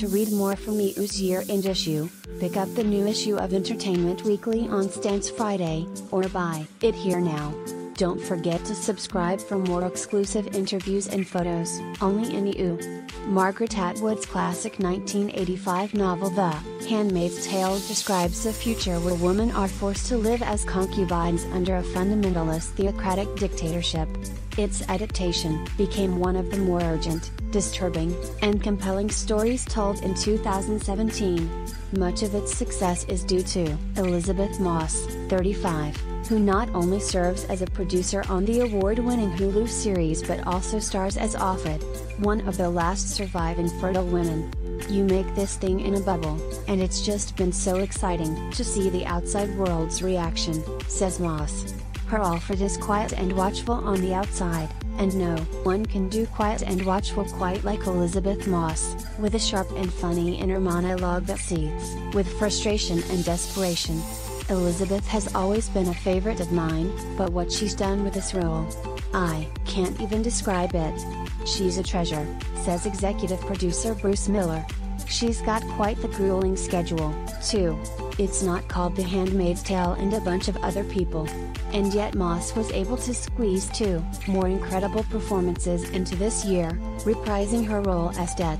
To read more from EW's year end issue, pick up the new issue of Entertainment Weekly on Stance Friday, or buy it here now. Don't forget to subscribe for more exclusive interviews and photos, only in EU. Margaret Atwood's classic 1985 novel The Handmaid's Tale describes a future where women are forced to live as concubines under a fundamentalist theocratic dictatorship. Its adaptation became one of the more urgent, disturbing, and compelling stories told in 2017. Much of its success is due to Elisabeth Moss, 35 who not only serves as a producer on the award-winning Hulu series but also stars as Offred, one of the last surviving fertile women. You make this thing in a bubble, and it's just been so exciting to see the outside world's reaction, says Moss. Her Offred is quiet and watchful on the outside, and no one can do quiet and watchful quite like Elisabeth Moss, with a sharp and funny inner monologue that seethes with frustration and desperation. Elisabeth has always been a favorite of mine, but what she's done with this role. I can't even describe it. She's a treasure, says executive producer Bruce Miller. She's got quite the grueling schedule, too. It's not called The Handmaid's Tale and a bunch of other people. And yet Moss was able to squeeze two more incredible performances into this year, reprising her role as Det.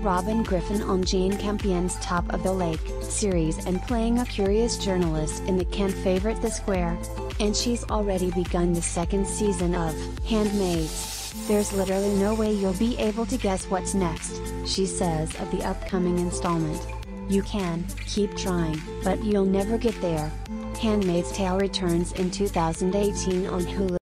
Robin Griffin on Jane Campion's Top of the Lake series and playing a curious journalist in the Cannes favorite The Square. And she's already begun the second season of Handmaids. There's literally no way you'll be able to guess what's next, she says of the upcoming installment. You can keep trying, but you'll never get there. Handmaid's Tale returns in 2018 on Hulu.